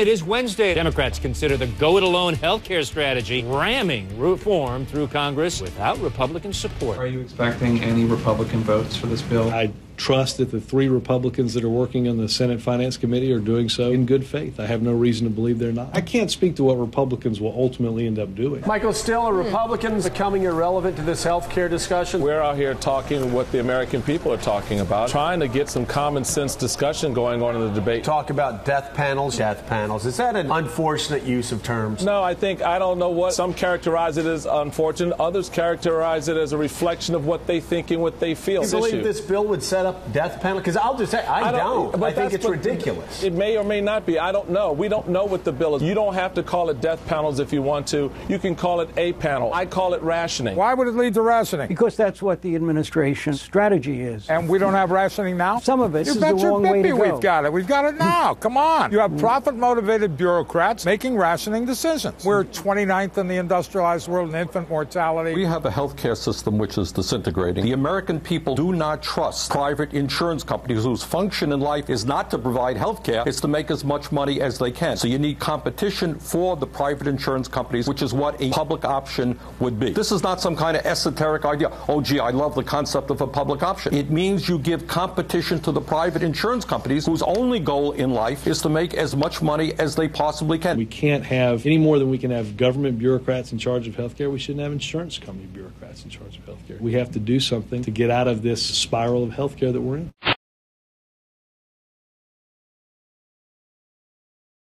It is Wednesday. Democrats consider the go it alone health care strategy ramming reform through Congress without Republican support. Are you expecting any Republican votes for this bill? I trust that the three Republicans that are working on the Senate Finance Committee are doing so in good faith. I have no reason to believe they're not. I can't speak to what Republicans will ultimately end up doing. Michael Steele, are Republicans becoming irrelevant to this health care discussion? We're out here talking what the American people are talking about, trying to get some common sense discussion going on in the debate. Talk about death panels, death panels. Is that an unfortunate use of terms? No, I think, I don't know what. Some characterize it as unfortunate, others characterize it as a reflection of what they think and what they feel. You believe this bill would set up death penalty? Because I'll just say, I, I don't. don't. I think it's but ridiculous. It may or may not be. I don't know. We don't know what the bill is. You don't have to call it death panels if you want to. You can call it a panel. I call it rationing. Why would it lead to rationing? Because that's what the administration's strategy is. And we don't have rationing now? Some of it. You bet the your wrong way to bippy go. we've got it. We've got it now. Come on. You have mm. profit motivated bureaucrats making rationing decisions. We're 29th in the industrialized world in infant mortality. We have a healthcare system which is disintegrating. The American people do not trust private insurance companies whose function in life is not to provide health care, it's to make as much money as they can. So you need competition for the private insurance companies, which is what a public option would be. This is not some kind of esoteric idea. Oh, gee, I love the concept of a public option. It means you give competition to the private insurance companies whose only goal in life is to make as much money as they possibly can. We can't have any more than we can have government bureaucrats in charge of healthcare. We shouldn't have insurance company bureaucrats in charge of healthcare. We have to do something to get out of this spiral of healthcare that we're in.